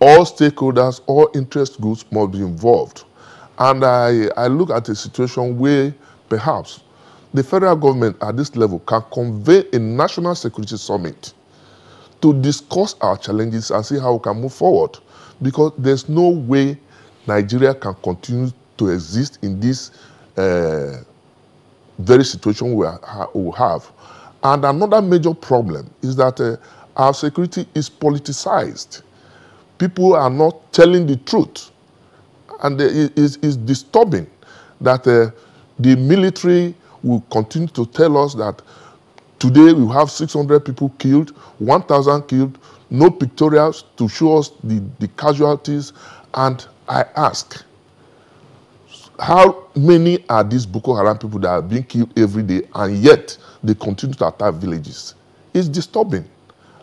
all stakeholders, all interest groups must be involved. And I, I look at a situation where perhaps the federal government at this level can convene a national security summit to discuss our challenges and see how we can move forward. Because there's no way Nigeria can continue to exist in this uh, very situation we, are, we have. And another major problem is that uh, our security is politicized. People are not telling the truth. And it is disturbing that uh, the military will continue to tell us that today we have 600 people killed, 1,000 killed, no pictorials to show us the, the casualties. And I ask, how many are these Boko Haram people that are being killed every day and yet they continue to attack villages? It's disturbing.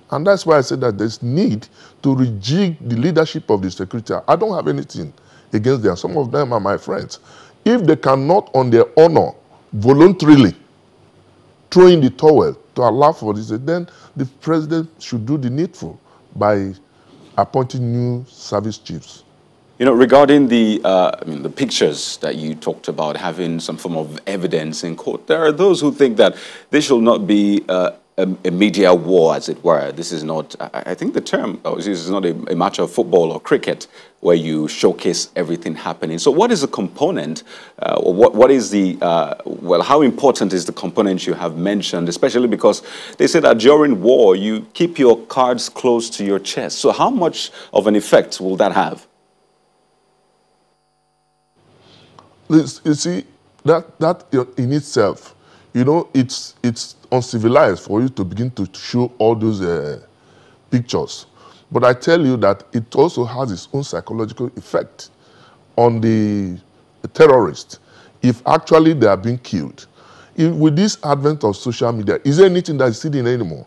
And that's why I said that there's need to rejig the leadership of the security. I don't have anything against them. Some of them are my friends. If they cannot, on their honor, voluntarily throw in the towel to allow for this, then the president should do the needful by appointing new service chiefs. You know, regarding the, uh, I mean, the pictures that you talked about having some form of evidence in court, there are those who think that this should not be uh, a, media war, as it were. This is not, I, I think the term, oh, this is not a, a, match of football or cricket where you showcase everything happening. So what is the component, uh, or what, what is the, uh, well, how important is the component you have mentioned, especially because they say that during war, you keep your cards close to your chest. So how much of an effect will that have? You see, that, that in itself, you know, it's, it's uncivilized for you to begin to show all those uh, pictures. But I tell you that it also has its own psychological effect on the terrorist if actually they are being killed. With this advent of social media, is there anything that is hidden anymore?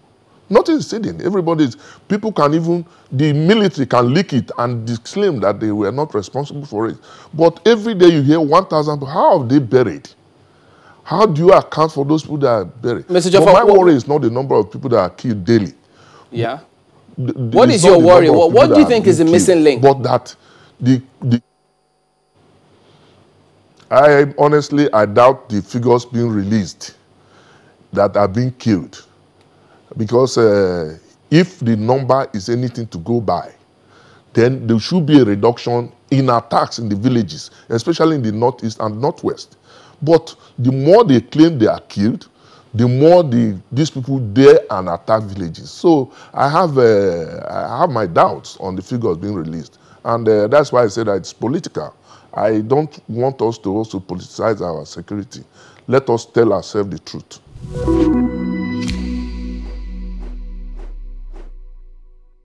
Nothing is hidden. Everybody people can even, the military can leak it and claim that they were not responsible for it. But every day you hear 1,000 people, how are they buried? How do you account for those people that are buried? Mr. Jaffa, my worry is not the number of people that are killed daily. Yeah. The, the, what is your worry? What, what do you think is the missing link? But that the, the I honestly I doubt the figures being released that are being killed because uh, if the number is anything to go by, then there should be a reduction in attacks in the villages, especially in the northeast and northwest. But the more they claim they are killed, the more the, these people dare and attack villages. So I have, uh, I have my doubts on the figures being released. And uh, that's why I said that it's political. I don't want us to also politicize our security. Let us tell ourselves the truth.